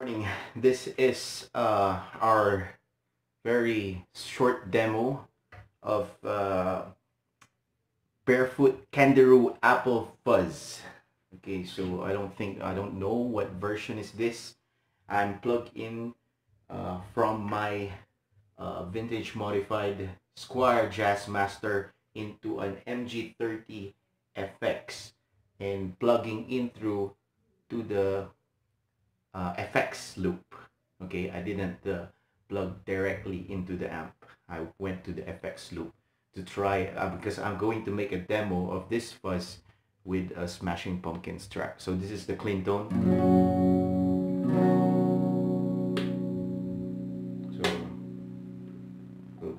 morning. This is uh, our very short demo of uh, Bearfoot Candiru Apple Fuzz. Okay, so I don't think, I don't know what version is this. I'm plugged in uh, from my uh, vintage modified Squier Jazzmaster into an MG30 FX and plugging in through to the uh, FX loop. Okay, I didn't uh, plug directly into the amp. I went to the FX loop to try uh, because I'm going to make a demo of this fuzz with a Smashing Pumpkins track. So this is the clean tone. So go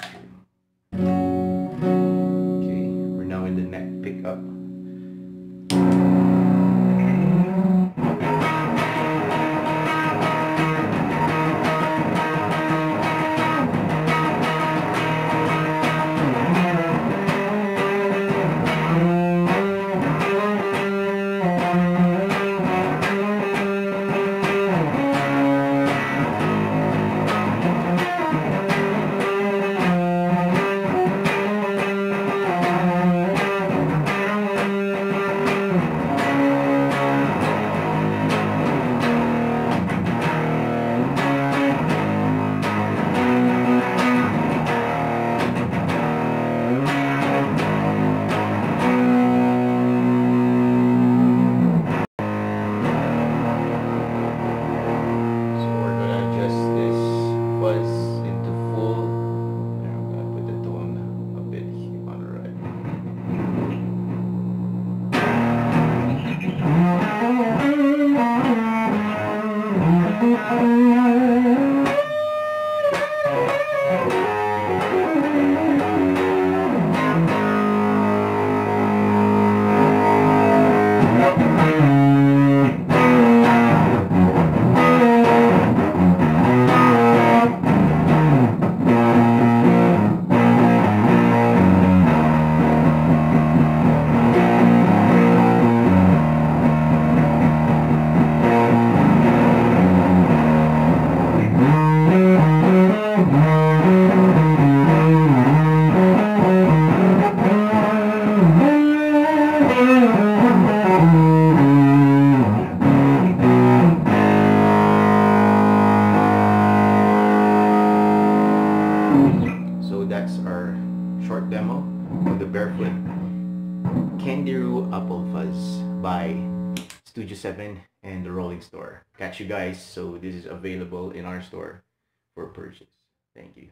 short demo of the Bearfoot Candiru Apple Fuzz by Studio 7 and the Rolling Store. Catch you guys. So this is available in our store for purchase. Thank you.